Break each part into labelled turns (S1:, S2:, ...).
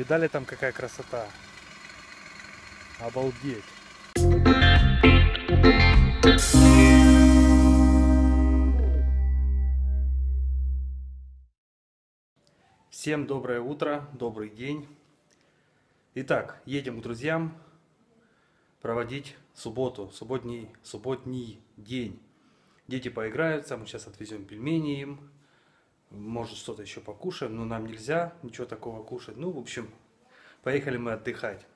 S1: Видали там какая красота? Обалдеть. Всем доброе утро, добрый день. Итак, едем к друзьям проводить субботу, субботний, субботний день. Дети поиграются, мы сейчас отвезем пельмени им, может что-то еще покушаем, но нам нельзя ничего такого кушать. Ну, в общем, поехали мы отдыхать.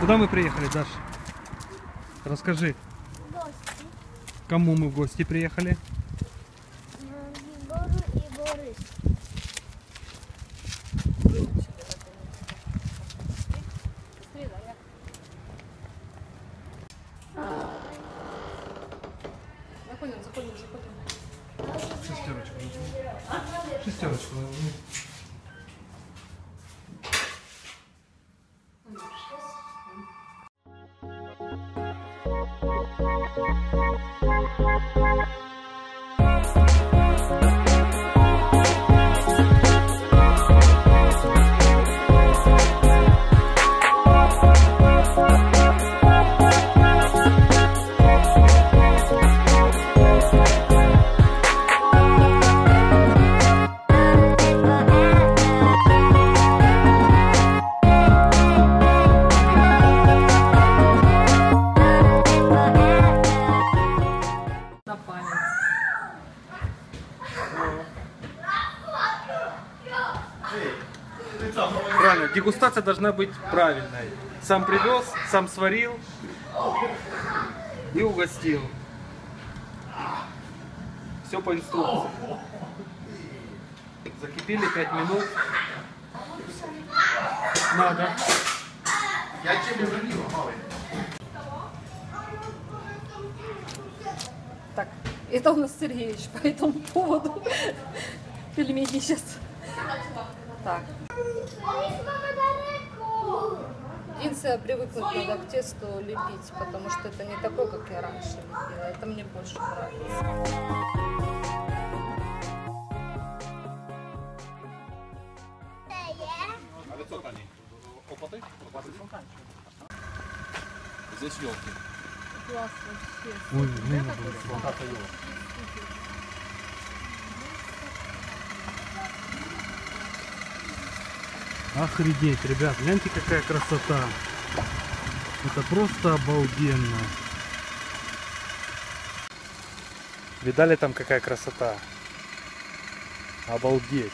S1: Куда мы приехали, Даш? Расскажи,
S2: Гості.
S1: кому мы в гости приехали?
S2: Єгору і Борис.
S3: Заходим, заходим, заходим.
S1: Шестерочку. Шестерочку.
S3: Thank
S1: you. Дегустация должна быть правильной. Сам привез, сам сварил и угостил. Все по инструкции. Закипели 5 минут. Надо.
S3: Так, это у нас Сергеевич по этому поводу. Пельмени сейчас. Так. Единственное, привыкнуть надо к тесту лепить, потому что это не такое, как я раньше лепила. Это мне больше нравится.
S4: Ale co taniej? Kłopoty? Kłopoty są tańsze. Ze świątkiem.
S3: Классно,
S1: Ой, ну, было.
S4: Tata
S1: Охренеть, ребят, гляньте какая красота. Это просто обалденно. Видали там какая красота? Обалдеть.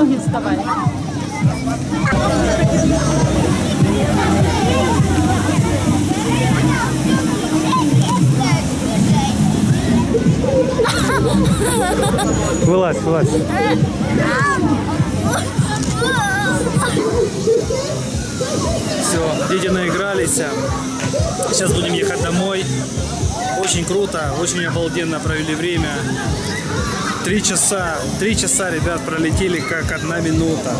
S5: Ноги, вставай.
S1: Вылазь, вылазь. Все, дети наигрались. Сейчас будем ехать домой. Очень круто, очень обалденно провели время. Три часа, три часа, ребят, пролетели как одна минута.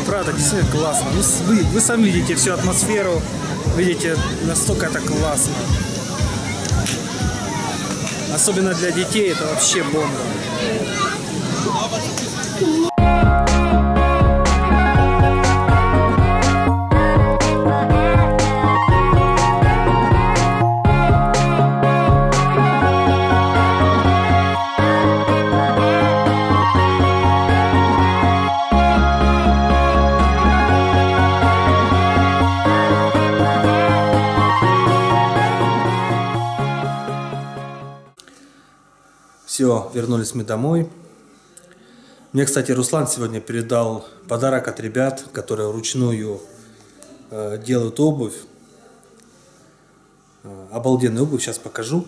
S1: И правда, действительно классно. Ну, с- вы, вы сами видите всю атмосферу, видите, настолько это классно. Особенно для детей это вообще бомба. Все, вернулись мы домой. Мне, кстати, Руслан сегодня передал подарок от ребят, которые вручную э, делают обувь. Э, обалденная обувь, сейчас покажу.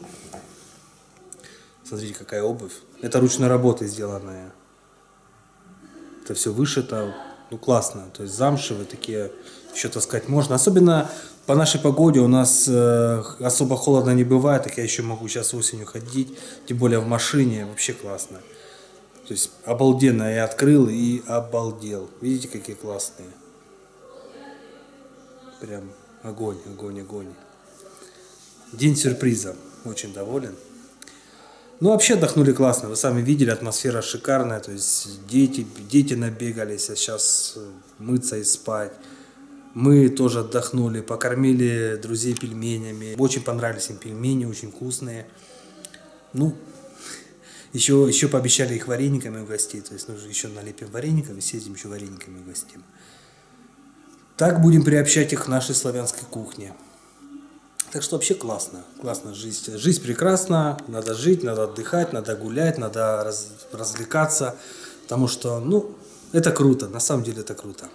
S1: Смотрите, какая обувь. Это ручной работы сделанная. Это все вышито, ну классно. То есть замшевые такие, еще таскать можно. Особенно по нашей погоде у нас э, особо холодно не бывает, так я еще могу сейчас осенью ходить, тем более в машине, вообще классно. То есть обалденно я открыл и обалдел. Видите, какие классные. Прям огонь, огонь, огонь. День сюрприза. Очень доволен. Ну, вообще отдохнули классно. Вы сами видели, атмосфера шикарная. То есть дети, дети набегались, а сейчас э, мыться и спать. Мы тоже отдохнули, покормили друзей пельменями. Очень понравились им пельмени, очень вкусные. Ну, еще, еще пообещали их варениками угостить. То есть нужно еще налепим варениками, съездим еще варениками угостим. Так будем приобщать их к нашей славянской кухне. Так что вообще классно, классно жизнь. Жизнь прекрасна, надо жить, надо отдыхать, надо гулять, надо раз- развлекаться, потому что, ну, это круто, на самом деле это круто.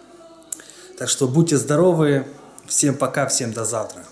S1: Так что будьте здоровы, всем пока, всем до завтра.